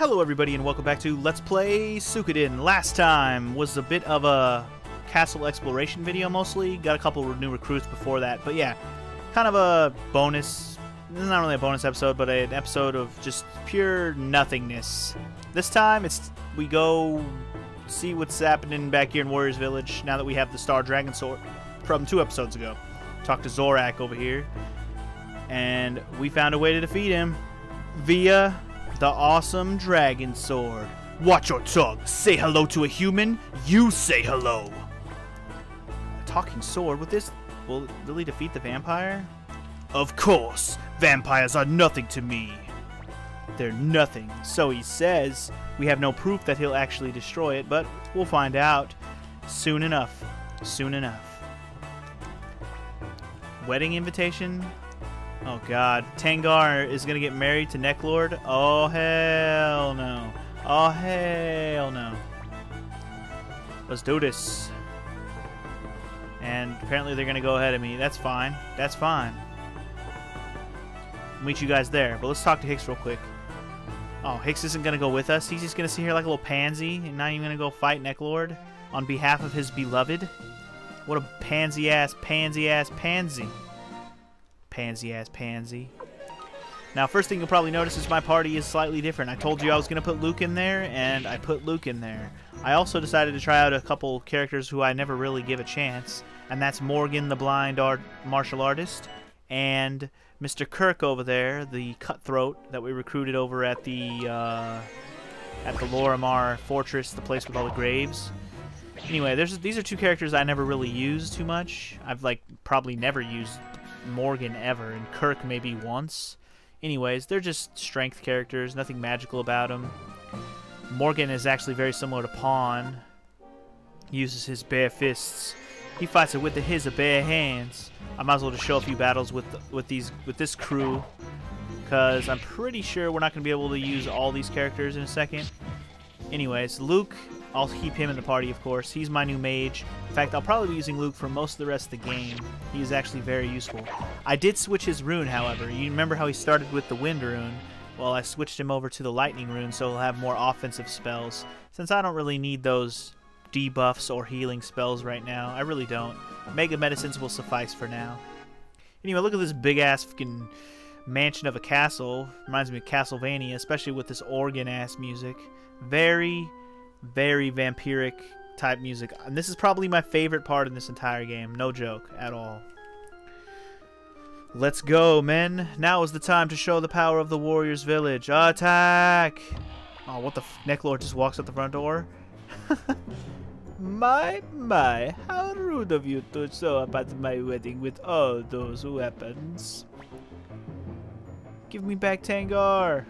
Hello everybody and welcome back to Let's Play Suikoden. Last time was a bit of a castle exploration video mostly. Got a couple of new recruits before that, but yeah, kind of a bonus. Not really a bonus episode, but an episode of just pure nothingness. This time it's we go see what's happening back here in Warriors Village now that we have the Star Dragon Sword from two episodes ago. Talk to Zorak over here, and we found a way to defeat him via the awesome dragon sword. Watch your tongue. Say hello to a human. You say hello. A talking sword with this will really defeat the vampire? Of course. Vampires are nothing to me. They're nothing. So he says. We have no proof that he'll actually destroy it, but we'll find out soon enough. Soon enough. Wedding invitation? Oh god. Tengaar is gonna get married to Neclord? Oh hell no. Oh hell no. Let's do this. And apparently they're gonna go ahead of me. That's fine. That's fine. I'll Meet you guys there. But let's talk to Hix real quick. Oh, Hix isn't gonna go with us. He's just gonna sit here like a little pansy and not even gonna go fight Neclord on behalf of his beloved. What a pansy ass, pansy ass pansy. Pansy ass pansy. Now, first thing you'll probably notice is my party is slightly different. I told you I was going to put Luke in there, and I put Luke in there. I also decided to try out a couple characters who I never really give a chance, and that's Morgan, the blind art martial artist, and Mr. Kirk over there, the cutthroat that we recruited over at the uh, at the Lorimar Fortress, the place with all the graves. Anyway, there's these are two characters I never really used too much. I've like probably never used Morgan ever, and Kirk maybe once. Anyways, they're just strength characters, nothing magical about them. Morgan is actually very similar to Pahn. He uses his bare fists. He fights it with the, his uh, bare hands. I might as well just show a few battles with with these with this crew, because I'm pretty sure we're not going to be able to use all these characters in a second. Anyways, Luke I'll keep him in the party, of course. He's my new mage. In fact, I'll probably be using Luke for most of the rest of the game. He is actually very useful. I did switch his rune, however. You remember how he started with the wind rune? Well, I switched him over to the lightning rune, so he'll have more offensive spells. Since I don't really need those debuffs or healing spells right now, I really don't. Mega medicines will suffice for now. Anyway, look at this big-ass fucking mansion of a castle. Reminds me of Castlevania, especially with this organ-ass music. Very very vampiric type music. And this is probably my favorite part in this entire game. No joke at all. Let's go, men. Now is the time to show the power of the Warriors Village. Attack! Oh, what the Neclord just walks out the front door? my, my, how rude of you to show up at my wedding with all those weapons. Give me back Tengaar.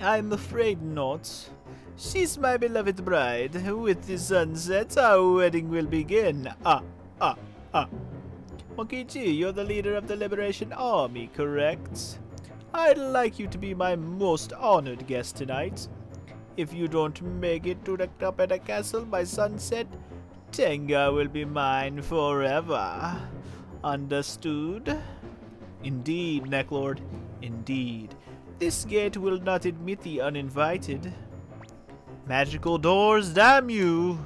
I'm afraid not. She's my beloved bride. With the sunset, our wedding will begin. Ah, ah, ah. Funky G, you're the leader of the Liberation Army, correct? I'd like you to be my most honored guest tonight. If you don't make it to the Capetta Castle by sunset, Tengaar will be mine forever. Understood? Indeed, Neclord. Indeed. This gate will not admit the uninvited. Magical doors, damn you!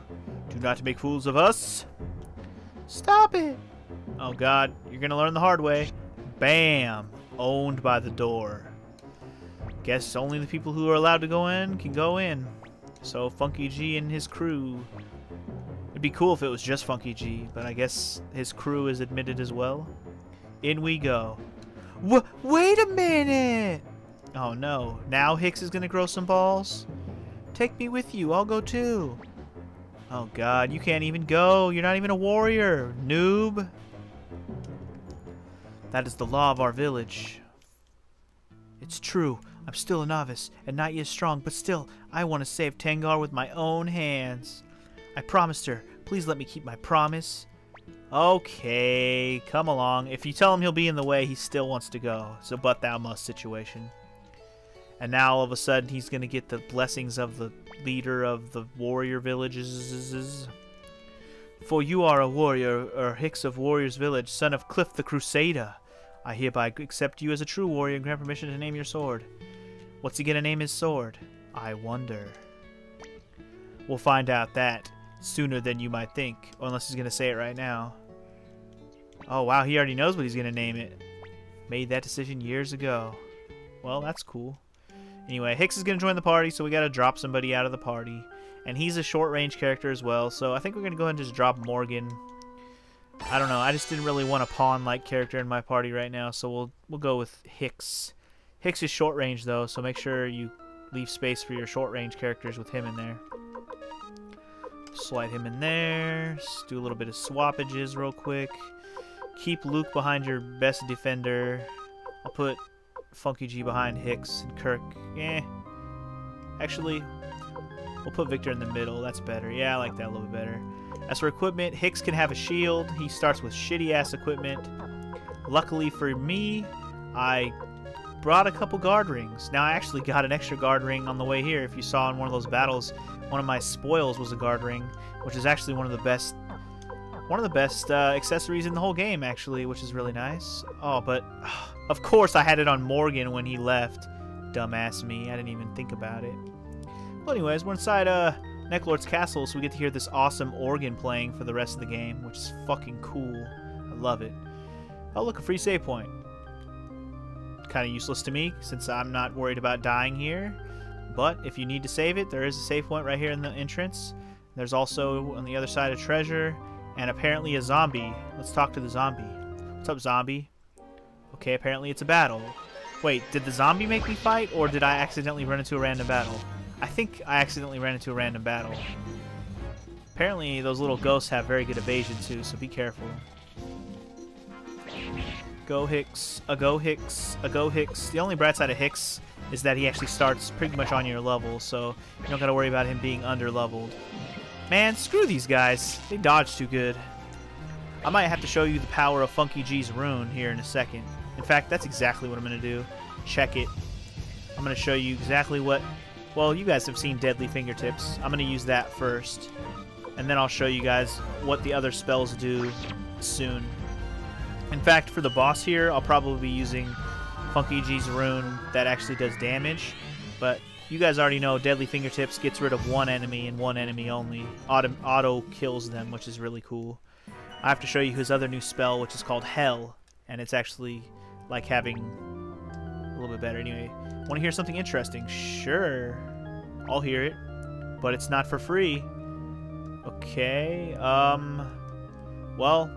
Do not make fools of us. Stop it! Oh god, you're gonna learn the hard way. Bam! Owned by the door. Guess only the people who are allowed to go in can go in. So Funky G and his crew. It'd be cool if it was just Funky G, but I guess his crew is admitted as well. In we go. W wait a minute! Oh no, now Hix is gonna grow some balls? Take me with you. I'll go too. Oh god, you can't even go. You're not even a warrior, noob. That is the law of our village. It's true. I'm still a novice and not yet strong, but still, I want to save Tengaar with my own hands. I promised her. Please let me keep my promise. Okay, come along. If you tell him he'll be in the way, he still wants to go. A but thou must situation. And now all of a sudden he's going to get the blessings of the leader of the warrior villages. For you are a warrior, or Hix of Warriors Village, son of Cliff the Crusader. I hereby accept you as a true warrior and grant permission to name your sword. What's he going to name his sword? I wonder. We'll find out that sooner than you might think, unless he's going to say it right now. Oh, wow, he already knows what he's going to name it. Made that decision years ago. Well, that's cool. Anyway, Hix is going to join the party, so we got to drop somebody out of the party. And he's a short-range character as well, so I think we're going to go ahead and just drop Morgan. I don't know, I just didn't really want a Pahn-like character in my party right now, so we'll we'll go with Hix. Hix is short-range, though, so make sure you leave space for your short-range characters with him in there. Slide him in there. Just do a little bit of swappages real quick. Keep Luke behind your best defender. I'll put Funky G behind Hix and Kirk. Eh. Actually, we'll put Viktor in the middle. That's better. Yeah, I like that a little bit better. As for equipment, Hix can have a shield. He starts with shitty-ass equipment. Luckily for me, I brought a couple guard rings. Now, I actually got an extra guard ring on the way here. If you saw in one of those battles, one of my spoils was a guard ring, which is actually one of the best one of the best uh, accessories in the whole game, actually, which is really nice. Oh, but of course I had it on Morgan when he left. Dumbass me. I didn't even think about it. Well, anyways, we're inside uh, Neclord's castle, so we get to hear this awesome organ playing for the rest of the game, which is fucking cool. I love it. Oh, look, a free save point. Kind of useless to me, since I'm not worried about dying here. But if you need to save it, there is a save point right here in the entrance. There's also on the other side a treasure and apparently a zombie. Let's talk to the zombie. What's up, zombie? Okay, apparently it's a battle. Wait, did the zombie make me fight, or did I accidentally run into a random battle? I think I accidentally ran into a random battle. Apparently those little ghosts have very good evasion too, so be careful. Go Hix, a go Hix, a go Hix. The only bright side of Hix is that he actually starts pretty much on your level, so you don't gotta worry about him being under-leveled. Man, screw these guys. They dodge too good. I might have to show you the power of Funky G's rune here in a second. In fact, that's exactly what I'm going to do. Check it. I'm going to show you exactly what... Well, you guys have seen Deadly Fingertips. I'm going to use that first. And then I'll show you guys what the other spells do soon. In fact, for the boss here, I'll probably be using Funky G's rune that actually does damage. But you guys already know Deadly Fingertips gets rid of one enemy and one enemy only. Auto, auto kills them, which is really cool. I have to show you his other new spell, which is called Hell. And it's actually like having a little bit better. Anyway, want to hear something interesting? Sure. I'll hear it. But it's not for free. Okay. Um. Well,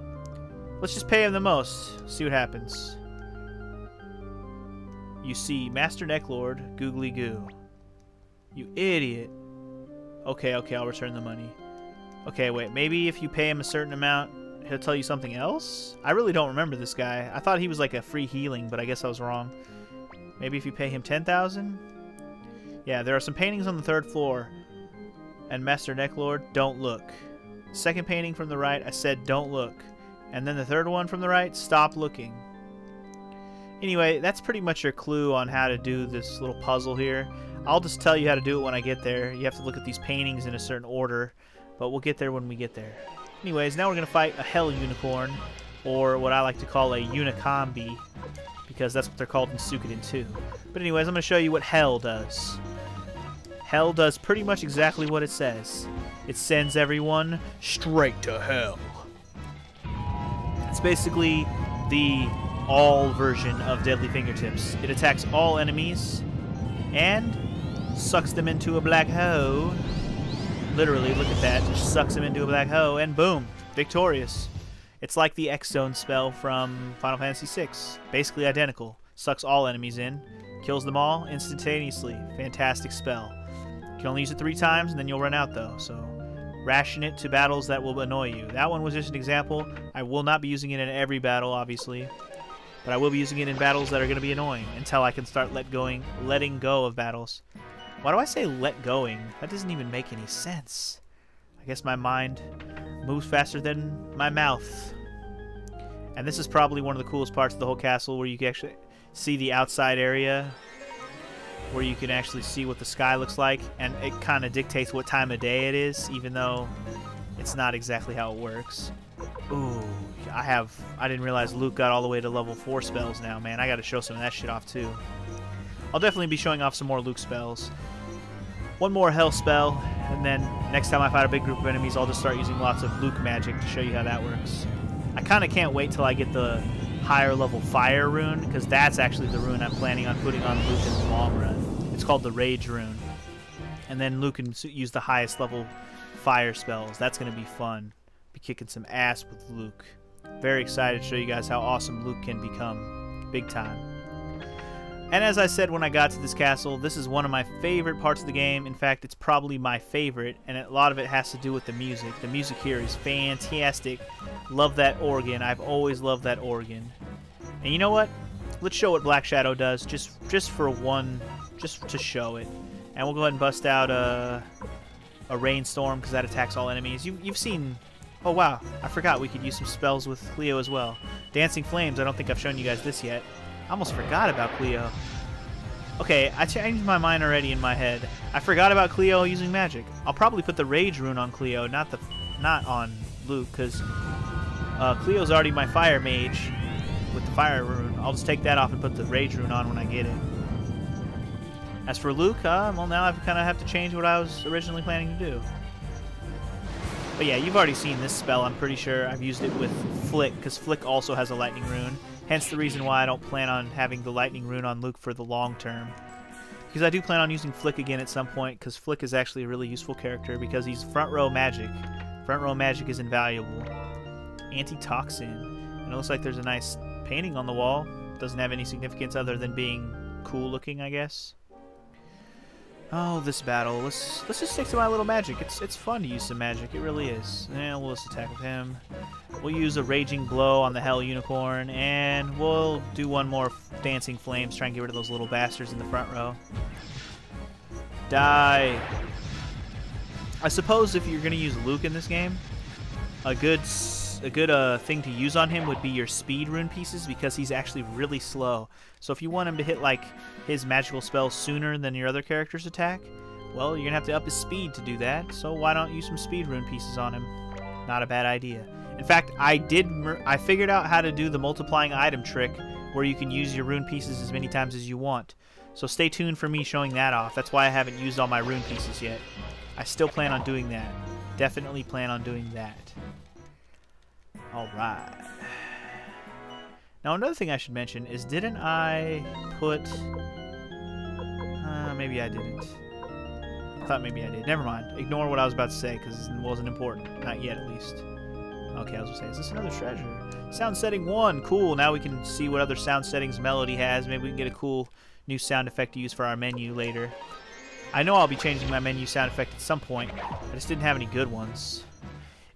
let's just pay him the most. See what happens. You see, Master Neclord, Googly Goo. You idiot. Okay, okay, I'll return the money. Okay, wait, maybe if you pay him a certain amount, he'll tell you something else? I really don't remember this guy. I thought he was like a free healing, but I guess I was wrong. Maybe if you pay him 10,000? Yeah, there are some paintings on the third floor. And Master Neclord, don't look. Second painting from the right, I said don't look. And then the third one from the right, stop looking. Anyway, that's pretty much your clue on how to do this little puzzle here. I'll just tell you how to do it when I get there. You have to look at these paintings in a certain order, but we'll get there when we get there. Anyways, now we're going to fight a Hell Unicorn, or what I like to call a Unicombi, because that's what they're called in Suikoden 2. But anyways, I'm going to show you what Hell does. Hell does pretty much exactly what it says. It sends everyone straight to hell. It's basically the all version of Deadly Fingertips. It attacks all enemies and sucks them into a black hole. Literally, look at that. Just sucks them into a black hole, and boom, victorious. It's like the X Zone spell from Final Fantasy VI. Basically identical. Sucks all enemies in, kills them all instantaneously. Fantastic spell. You can only use it three times, and then you'll run out, though, so ration it to battles that will annoy you. That one was just an example. I will not be using it in every battle, obviously. But I will be using it in battles that are going to be annoying until I can start let going, letting go of battles. Why do I say let going? That doesn't even make any sense. I guess my mind moves faster than my mouth. And this is probably one of the coolest parts of the whole castle where you can actually see the outside area where you can actually see what the sky looks like and it kind of dictates what time of day it is even though it's not exactly how it works. Ooh, I have... I didn't realize Luke got all the way to level 4 spells now, man. I gotta show some of that shit off, too. I'll definitely be showing off some more Luke spells. One more hell spell, and then next time I fight a big group of enemies, I'll just start using lots of Luke magic to show you how that works. I kind of can't wait till I get the higher level fire rune, because that's actually the rune I'm planning on putting on Luke in the long run. It's called the Rage rune. And then Luke can use the highest level fire spells. That's going to be fun. Be kicking some ass with Luke. Very excited to show you guys how awesome Luke can become. Big time. And as I said when I got to this castle, this is one of my favorite parts of the game. In fact, it's probably my favorite, and a lot of it has to do with the music. The music here is fantastic. Love that organ. I've always loved that organ. And you know what? Let's show what Black Shadow does, just just for one, just to show it. And we'll go ahead and bust out a, a rainstorm because that attacks all enemies. You, you've seen... Oh, wow. I forgot we could use some spells with Cleo as well. Dancing Flames, I don't think I've shown you guys this yet. I almost forgot about Cleo. Okay, I changed my mind already in my head. I forgot about Cleo using magic. I'll probably put the Rage rune on Cleo, not the, not on Luke, because uh, Cleo's already my Fire Mage with the Fire rune. I'll just take that off and put the Rage rune on when I get it. As for Luke, uh, well now I kind of have to change what I was originally planning to do. But yeah, you've already seen this spell, I'm pretty sure. I've used it with Flik, because Flik also has a Lightning Rune. Hence the reason why I don't plan on having the Lightning Rune on Luke for the long term. Because I do plan on using Flik again at some point, because Flik is actually a really useful character, because he's front row magic. Front row magic is invaluable. Antitoxin. And it looks like there's a nice painting on the wall. Doesn't have any significance other than being cool looking, I guess. Oh, this battle. Let's let's just stick to my little magic. It's it's fun to use some magic. It really is. And we'll just attack with him. We'll use a Raging Blow on the Hell Unicorn, and we'll do one more Dancing Flames, try and get rid of those little bastards in the front row. Die. I suppose if you're going to use Luke in this game, a good a good uh, thing to use on him would be your speed rune pieces because he's actually really slow. So if you want him to hit like his magical spells sooner than your other character's attack, well, you're gonna have to up his speed to do that. So why don't use some speed rune pieces on him? Not a bad idea. In fact, I did I figured out how to do the multiplying item trick where you can use your rune pieces as many times as you want. So stay tuned for me showing that off. That's why I haven't used all my rune pieces yet. I still plan on doing that. Definitely plan on doing that. Alright. Now another thing I should mention is didn't I put... Uh, maybe I didn't. I thought maybe I did. Never mind. Ignore what I was about to say because it wasn't important. Not yet at least. Okay, I was going to say, is this another treasure? Sound setting 1. Cool. Now we can see what other sound settings Melodye has. Maybe we can get a cool new sound effect to use for our menu later. I know I'll be changing my menu sound effect at some point. I just didn't have any good ones.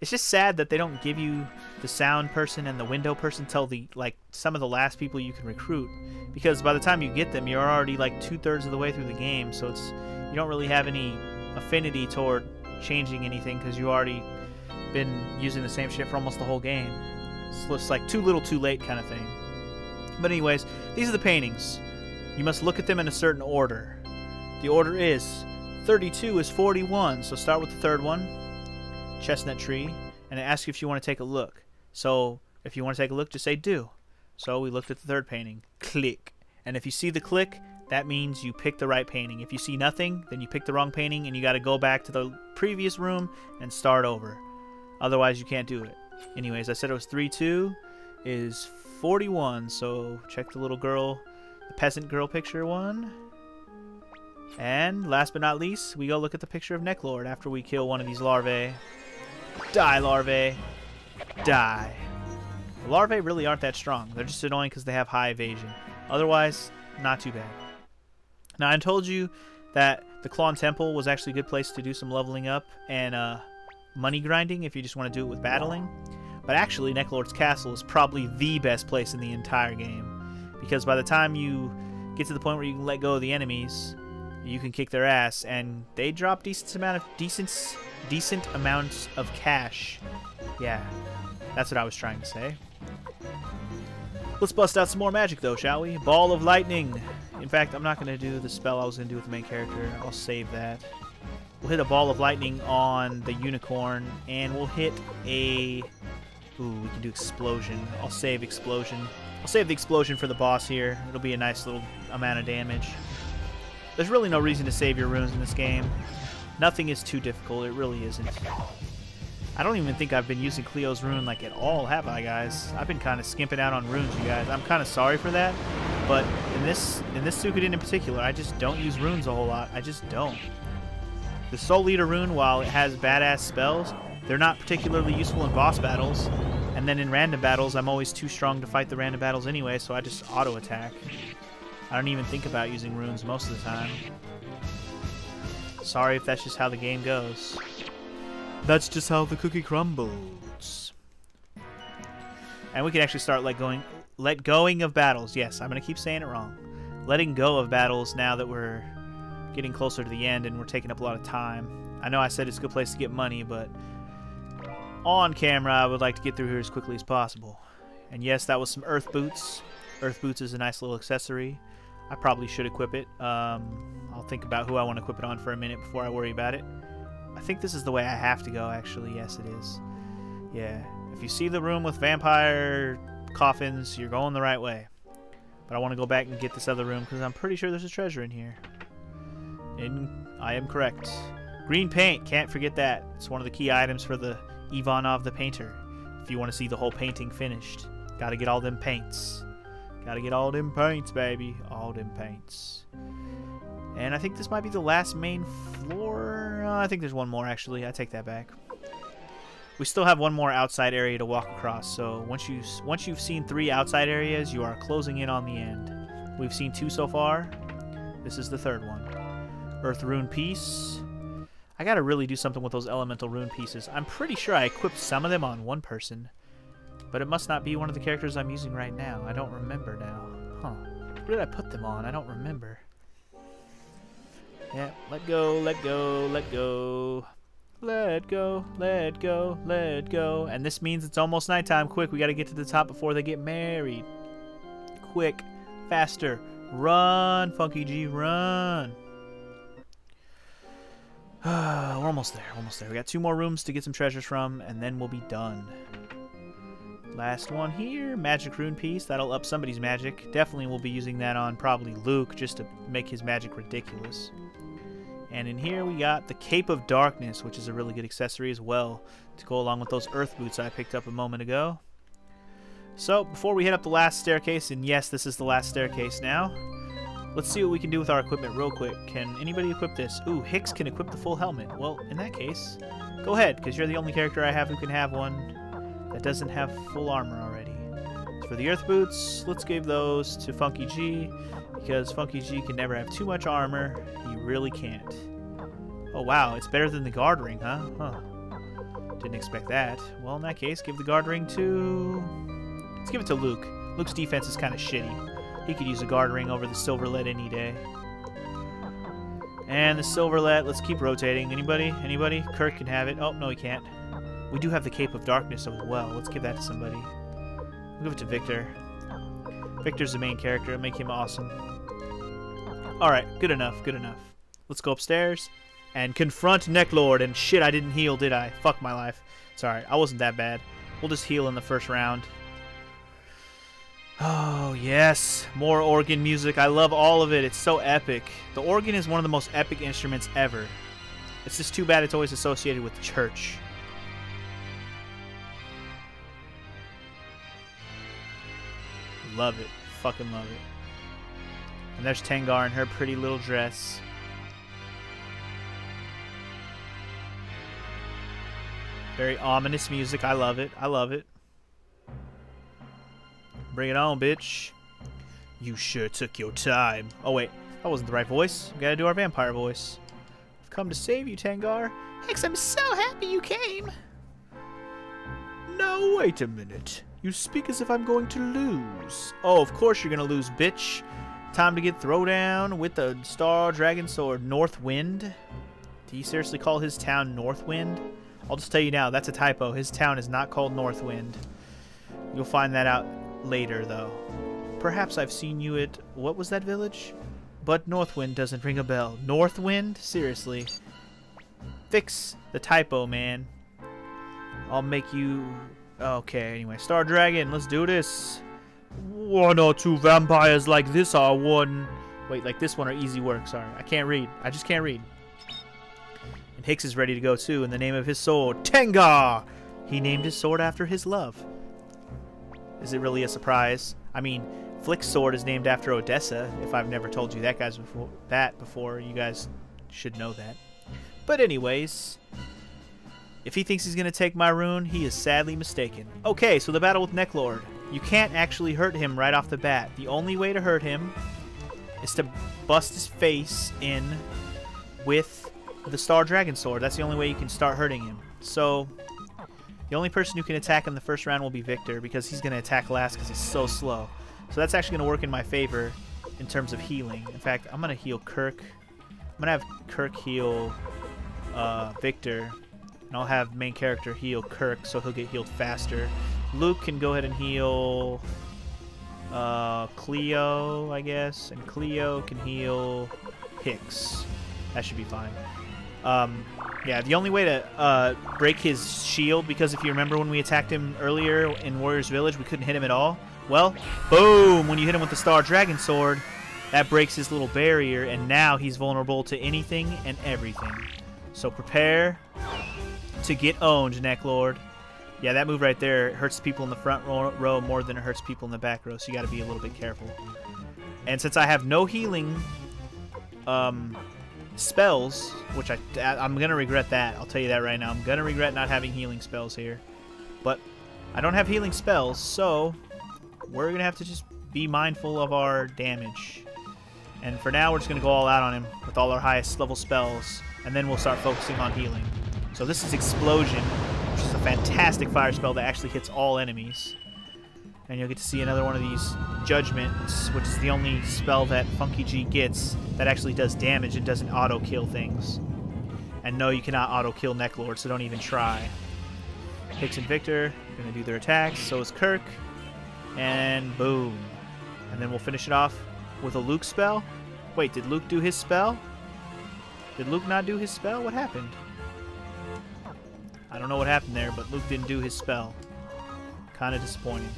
It's just sad that they don't give you the sound person and the window person till the like some of the last people you can recruit. Because by the time you get them you're already like two-thirds of the way through the game so it's you don't really have any affinity toward changing anything because you already been using the same shit for almost the whole game. So it's like too little too late kind of thing. But anyways these are the paintings. You must look at them in a certain order. The order is 32 is 41 so start with the third one chestnut tree and it asks you if you want to take a look. So if you want to take a look, just say do. So we looked at the third painting. Click. And if you see the click, that means you picked the right painting. If you see nothing, then you picked the wrong painting and you got to go back to the previous room and start over. Otherwise, you can't do it. Anyways, I said it was 3-2 is 41. So check the little girl, the peasant girl picture one. And last but not least, we go look at the picture of Neclord after we kill one of these larvae. Die, larvae. Die. The larvae really aren't that strong. They're just annoying because they have high evasion. Otherwise, not too bad. Now, I told you that the Qlon Temple was actually a good place to do some leveling up and uh, money grinding if you just want to do it with battling. But actually, Neclord's Castle is probably the best place in the entire game. Because by the time you get to the point where you can let go of the enemies, you can kick their ass, and they drop decent amount of decent decent amounts of cash. Yeah, that's what I was trying to say. Let's bust out some more magic, though, shall we? Ball of Lightning. In fact, I'm not going to do the spell I was going to do with the main character. I'll save that. We'll hit a Ball of Lightning on the Unicorn, and we'll hit a... Ooh, we can do Explosion. I'll save Explosion. I'll save the Explosion for the boss here. It'll be a nice little amount of damage. There's really no reason to save your runes in this game. Nothing is too difficult. It really isn't. I don't even think I've been using Cleo's rune like at all, have I, guys? I've been kind of skimping out on runes, you guys. I'm kind of sorry for that, but in this in this Suikoden in particular, I just don't use runes a whole lot. I just don't. The Soul Eater rune, while it has badass spells, they're not particularly useful in boss battles. And then in random battles, I'm always too strong to fight the random battles anyway, so I just auto attack. I don't even think about using runes most of the time. Sorry if that's just how the game goes. That's just how the cookie crumbles. And we can actually start let going, let going of battles. Yes, I'm gonna keep saying it wrong. Letting go of battles now that we're getting closer to the end and we're taking up a lot of time. I know I said it's a good place to get money, but on camera, I would like to get through here as quickly as possible. And yes, that was some Earth Boots. Earth Boots is a nice little accessory. I probably should equip it. Um, I'll think about who I want to equip it on for a minute before I worry about it. I think this is the way I have to go, actually. Yes, it is. Yeah. If you see the room with vampire coffins, you're going the right way. But I want to go back and get this other room because I'm pretty sure there's a treasure in here. And I am correct. Green paint, can't forget that. It's one of the key items for the Ivanov the Painter. If you want to see the whole painting finished, gotta get all them paints. Gotta get all them paints, baby. All them paints. And I think this might be the last main floor. Uh, I think there's one more, actually. I take that back. We still have one more outside area to walk across, so once, you, once you've seen three outside areas, you are closing in on the end. We've seen two so far. This is the third one. Earth Rune Piece. I gotta really do something with those elemental rune pieces. I'm pretty sure I equipped some of them on one person. But it must not be one of the characters I'm using right now. I don't remember now. Huh. Where did I put them on? I don't remember. Yeah, let go, let go, let go. Let go, let go, let go. And this means it's almost nighttime. Quick, we gotta get to the top before they get married. Quick, faster. Run, Funky G, run. We're almost there, almost there. We got two more rooms to get some treasures from, and then we'll be done. Last one here, magic rune piece. That'll up somebody's magic. Definitely we'll be using that on probably Luke, just to make his magic ridiculous. And in here we got the Cape of Darkness, which is a really good accessory as well, to go along with those earth boots I picked up a moment ago. So, before we hit up the last staircase, and yes, this is the last staircase now, Let's see what we can do with our equipment real quick. Can anybody equip this? Ooh, Hix can equip the full helmet. Well, in that case, go ahead, because you're the only character I have who can have one that doesn't have full armor already. For the Earth Boots, let's give those to Funky G, because Funky G can never have too much armor. He really can't. Oh, wow, it's better than the Guard Ring, huh? Huh. Didn't expect that. Well, in that case, give the Guard Ring to... Let's give it to Luke. Luke's defense is kind of shitty. He could use a guard ring over the silverlet any day. And the silverlet, let's keep rotating. Anybody? Anybody? Kirk can have it. Oh, no, he can't. We do have the Cape of Darkness as well. Let's give that to somebody. We'll give it to Viktor. Viktor's the main character. Make him awesome. Alright, good enough, good enough. Let's go upstairs and confront Neclord. And shit, I didn't heal, did I? Fuck my life. Sorry, I wasn't that bad. We'll just heal in the first round. Oh, yes. More organ music. I love all of it. It's so epic. The organ is one of the most epic instruments ever. It's just too bad it's always associated with church. Love it. Fucking love it. And there's Tengaar in her pretty little dress. Very ominous music. I love it. I love it. Bring it on, bitch. You sure took your time. Oh, wait. That wasn't the right voice. We gotta do our vampire voice. I've come to save you, Tengaar. Hix, I'm so happy you came. No, wait a minute. You speak as if I'm going to lose. Oh, of course you're gonna lose, bitch. Time to get throwdown with the Star Dragon Sword. Northwind? Did he seriously call his town Northwind? I'll just tell you now, that's a typo. His town is not called Northwind. You'll find that out later, though. Perhaps I've seen you at... What was that village? But Northwind doesn't ring a bell. Northwind? Seriously. Fix the typo, man. I'll make you... Okay, anyway. Star Dragon, let's do this. One or two vampires like this are one Wait, like this one are easy work. Sorry, I can't read. I just can't read. And Hix is ready to go too in the name of his sword, Tengaar! He named his sword after his love. Is it really a surprise? I mean, Flik's sword is named after Odessa. If I've never told you that guys before that before, you guys should know that. But anyways, if he thinks he's going to take my rune, he is sadly mistaken. Okay, so the battle with Neclord. You can't actually hurt him right off the bat. The only way to hurt him is to bust his face in with the Star Dragon Sword. That's the only way you can start hurting him. So, the only person who can attack in the first round will be Viktor because he's going to attack last because he's so slow. So that's actually going to work in my favor in terms of healing. In fact, I'm going to heal Kirk. I'm going to have Kirk heal uh, Viktor. And I'll have main character heal Kirk so he'll get healed faster. Luke can go ahead and heal uh, Cleo, I guess. And Cleo can heal Hix. That should be fine. Um, yeah, the only way to uh, break his shield, because if you remember when we attacked him earlier in Warrior's Village, we couldn't hit him at all. Well, boom! When you hit him with the Star Dragon Sword, that breaks his little barrier, and now he's vulnerable to anything and everything. So prepare to get owned, Neclord. Yeah, that move right there hurts people in the front row more than it hurts people in the back row, so you got to be a little bit careful. And since I have no healing um, spells, which I, I'm going to regret that. I'll tell you that right now. I'm going to regret not having healing spells here. But I don't have healing spells, so we're going to have to just be mindful of our damage. And for now, we're just going to go all out on him with all our highest level spells, and then we'll start focusing on healing. So this is Explosion, which is a fantastic fire spell that actually hits all enemies. And you'll get to see another one of these Judgments, which is the only spell that Funky G gets that actually does damage and doesn't auto-kill things. And no, you cannot auto-kill Neclord, so don't even try. Hix and Viktor are going to do their attacks, so is Kirk. And boom. And then we'll finish it off with a Luke spell. Wait, did Luke do his spell? Did Luke not do his spell? What happened? I don't know what happened there, but Luke didn't do his spell. Kind of disappointing.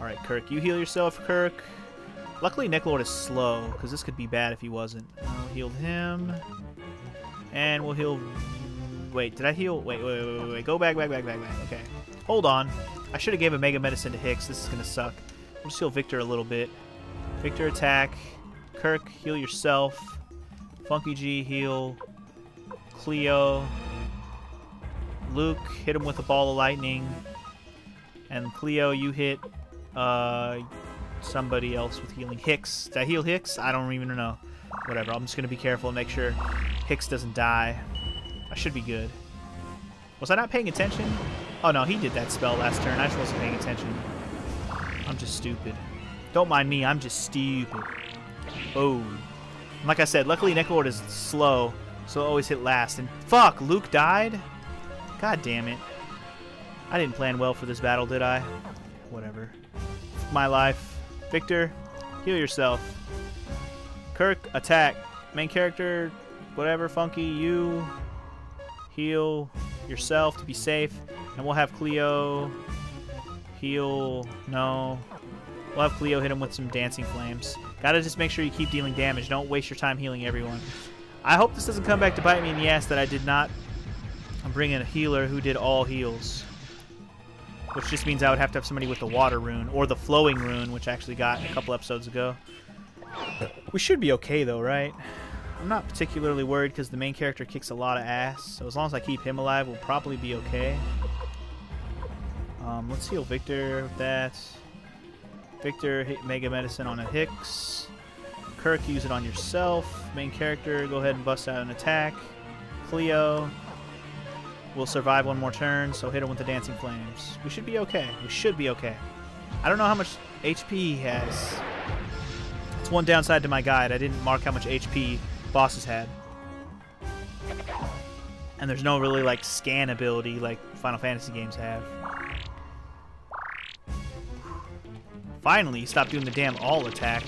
Alright, Kirk, you heal yourself, Kirk. Luckily, Neclord is slow, because this could be bad if he wasn't. We'll heal him. And we'll heal... Wait, did I heal? Wait, wait, wait, wait, wait. Go back, back, back, back, back. Okay. Hold on. I should have gave a Mega Medicine to Hix. This is going to suck. We'll just heal Viktor a little bit. Viktor attack. Kirk, heal yourself. Funky G, heal. Cleo. Luke, hit him with a ball of lightning. And Cleo, you hit uh, somebody else with healing. Hix. Did I heal Hix? I don't even know. Whatever. I'm just going to be careful and make sure Hix doesn't die. I should be good. Was I not paying attention? Oh, no. He did that spell last turn. I just wasn't paying attention. I'm just stupid. Don't mind me. I'm just stupid. Oh. Like I said, luckily Neclord is slow, so I always hit last. And fuck, Luke died? God damn it. I didn't plan well for this battle, did I? Whatever my life. Viktor, heal yourself. Kirk, attack. Main character, whatever, Funky, you heal yourself to be safe. And we'll have Cleo heal. No. We'll have Cleo hit him with some Dancing Flames. Gotta just make sure you keep dealing damage. Don't waste your time healing everyone. I hope this doesn't come back to bite me in the ass that I did not bring in a healer who did all heals which just means I would have to have somebody with the water rune or the flowing rune, which I actually got a couple episodes ago. We should be okay though, right? I'm not particularly worried because the main character kicks a lot of ass, so as long as I keep him alive, we'll probably be okay. Um, let's heal Viktor with that. Viktor, hit Mega Medicine on a Hix. Kirk, use it on yourself. Main character, go ahead and bust out an attack. Cleo, will survive one more turn, so hit him with the Dancing Flames. We should be okay. We should be okay. I don't know how much HP he has. It's one downside to my guide. I didn't mark how much HP bosses had. And there's no really, like, scan ability like Final Fantasy games have. Finally, stopped doing the damn all attack.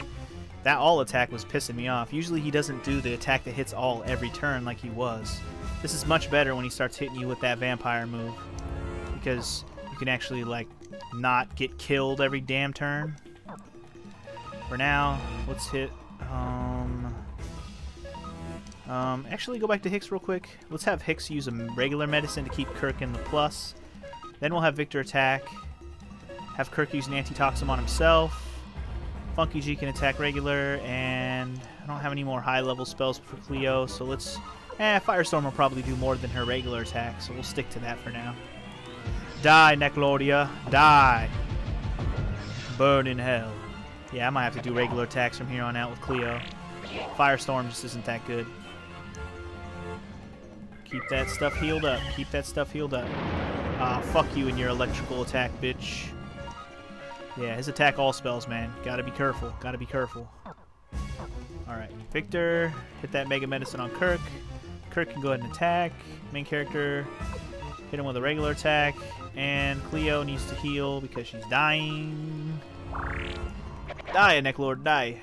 That all attack was pissing me off. Usually he doesn't do the attack that hits all every turn like he was. This is much better when he starts hitting you with that vampire move. Because you can actually, like, not get killed every damn turn. For now, let's hit... Um, um, actually, go back to Hix real quick. Let's have Hix use a regular medicine to keep Kirk in the plus. Then we'll have Viktor attack. Have Kirk use an antitoxin on himself. Funky G can attack regular, and I don't have any more high-level spells for Cleo, so let's... Eh, Firestorm will probably do more than her regular attack, so we'll stick to that for now. Die, Neclodia. Die. Burn in hell. Yeah, I might have to do regular attacks from here on out with Cleo. Firestorm just isn't that good. Keep that stuff healed up. Keep that stuff healed up. Ah, fuck you and your electrical attack, bitch. Yeah, his attack all spells, man. Gotta be careful. Gotta be careful. Alright, Viktor, hit that Mega Medicine on Kirk. Kirk can go ahead and attack. Main character, hit him with a regular attack. And Cleo needs to heal because she's dying. Die, Neclord, die.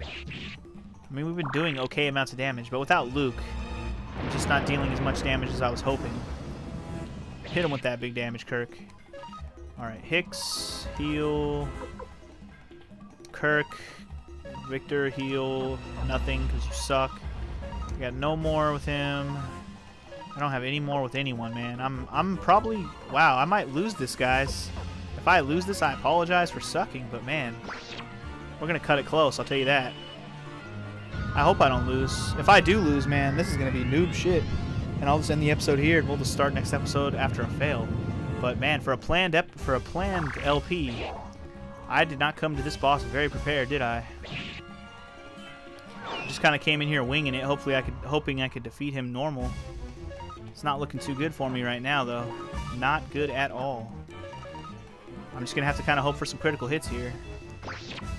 I mean, we've been doing okay amounts of damage, but without Luke, I'm just not dealing as much damage as I was hoping. Hit him with that big damage, Kirk. Alright, Hix, heal. Kirk, Viktor, heal. Nothing, because you suck. I got no more with him. I don't have any more with anyone, man. I'm I'm probably... Wow, I might lose this, guys. If I lose this, I apologize for sucking, but man, we're going to cut it close, I'll tell you that. I hope I don't lose. If I do lose, man, this is going to be noob shit. And I'll just end the episode here, and we'll just start next episode after a fail. But man, for a planned ep for a planned LP, I did not come to this boss very prepared, did I? Just kind of came in here winging it, hopefully I could, hoping I could defeat him normal. It's not looking too good for me right now, though. Not good at all. I'm just gonna have to kind of hope for some critical hits here.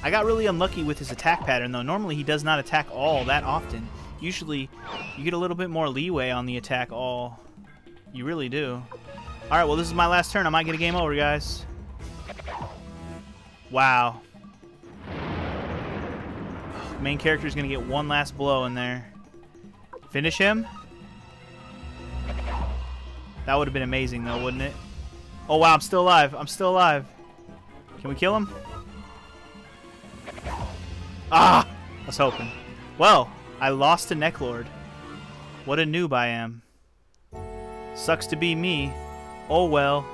I got really unlucky with his attack pattern, though. Normally, he does not attack all that often. Usually, you get a little bit more leeway on the attack all. You really do. Alright, well, this is my last turn. I might get a game over, guys. Wow. Main character is going to get one last blow in there. Finish him? That would have been amazing, though, wouldn't it? Oh, wow, I'm still alive. I'm still alive. Can we kill him? Ah! I was hoping. Well, I lost to Neclord. What a noob I am. Sucks to be me. Oh well.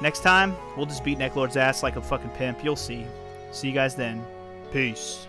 Next time, we'll just beat Neclord's ass like a fucking pimp. You'll see. See you guys then. Peace.